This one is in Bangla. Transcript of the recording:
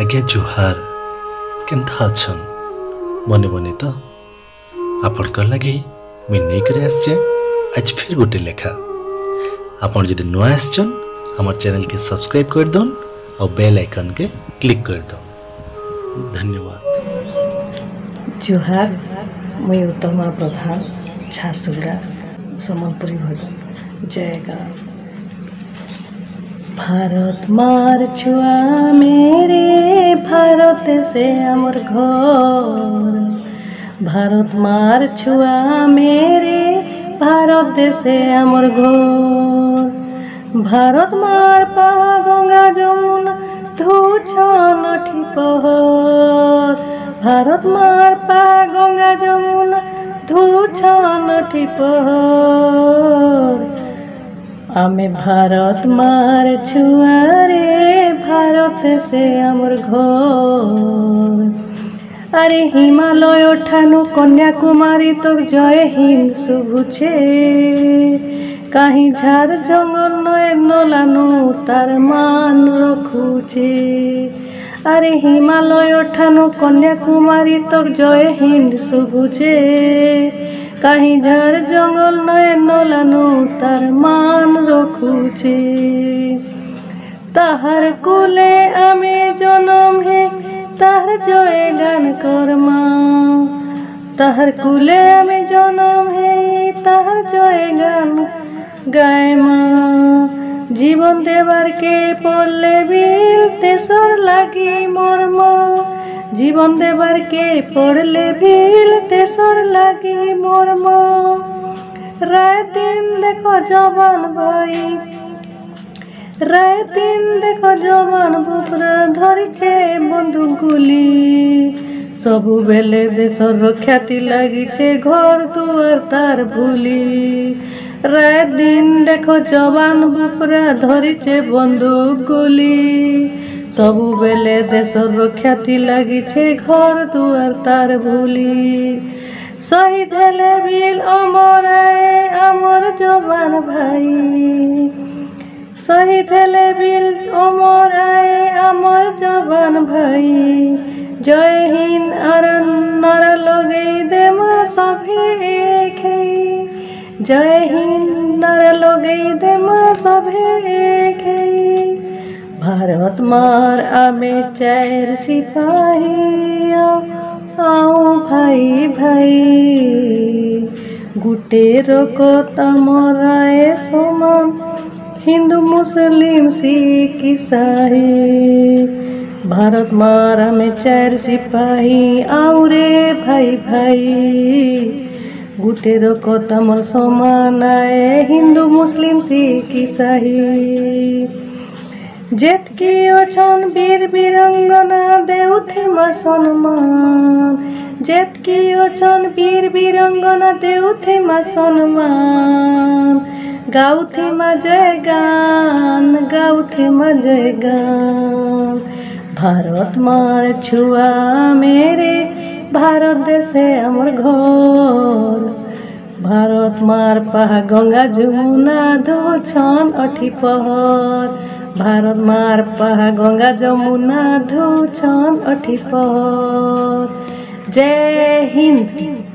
ଆଜ୍ଞା ଜୁହାର କେନ୍ତା ଅଛନ୍ ମନେ ମନେ ତ ଆପଣଙ୍କର ଲାଗି ମୁଇଁ ନେଇକରି ଆସିଛେ ଆଜି ଫେର୍ ଗୋଟେ ଲେଖା ଆପଣ ଯଦି ନୂଆ ଆସିଛନ୍ আমার চ্যানেলকে সাবস্ক্রাইব করে দিন আর বেল আইকনকে ক্লিক করে দিন ধন্যবাদ ଜୁହାର ମୁଇଁ ଉତ୍ତମା ପ୍ରଧାନ ଝାରସୁଗୁଡ଼ା ସମ୍ବଲପୁରୀ ଭଜନ ଜୟ ଗାଁ ভারত মার ছুয়া, মেরে ভারত সে আমার ঘর। ভারত মার ছুয়া, মেরে ভারত সে আমার ঘর। ভারত মার পা, গঙ্গা যমুনা ধুছন ঠিপহর ভারত মার পা, গঙ্গা যমুনা ধুছন ঠিপহর আমি ভারত মার ছুয়ারে, ভারত সে আমার ঘর। আরে হিমালয় ঠানু কন্যাকুমারী, তোর জয় হিন্দ শুভুছে কাহি ঝাড় জঙ্গল নয়, নলানু তার মান রখুছে। আরে হিমালয় ঠানু কন্যাকুমারী, তোর জয় হিন্দ শুভুছে কাহি ঝাড় জঙ্গল নয়, নলানু তার মান রখুছে। তাহার কুলে আমি জনম হে, তাহার জয় গান কর্মা তাহার কুলে আমি জনম হে, তাহার জয় গান গায় মা। জীবন দেবার কে পড়লে বিল তেসর লাগি মর্ম। জীবন দেবার কে পড়লে ভিল তেসর লাগি মোর মা। রায় দিন দেখো জবান ভাই রায় দিন দেখো জবান বুকরা ধরিছে বন্ধু গুলি সবুবেলে দেশর খ্যাতি লাগিছে ঘর দুয়ার তার ভুলি। রায় দিন দেখো জবান বুকরা ধরিছে বন্ধু গুলি ସବୁବେଳେ ଦେଶର ଖ୍ୟାତି ଲାଗିଛି ঘর দুয়ার তার ভুলি শহীদ হলে বিল অমর আমার জবান ভাই শহীদ হলে বিল অমর আমার জবান ভাই জয় হিন্দ আরণ্যর লগেই দেমা সভে খেই জয় হিন্দ লগে দেমা সভে খেই ভারত মার আমি চার সিপাহী আও ভাই ভাই। গুটে রকত আমরায় সমান, হিন্দু মুসলিম শিখ ইসাই ভারত মার আমি চার সিপাহী, আও রে ভাই ভাই। গুটের কথা আমার সমান হিন্দু মুসলিম শিখ ইসাই যেতকি অছন বীর বীরঙ্গনা দেউথি মা সম্মান যেতকি অছন বীর বীরঙ্গনা দেউথি মা সম্মান গাউথি মা জয় গান গাউথি মা জয় গান ভারত মার ছুয়া মেরে ভারত দেশে আমার ঘর ভারত মার পাহা গঙ্গা যমুনা ধোছন অঠি পহর भारतमा पहा गङ्गा जमुना धो छन् जय हिन्द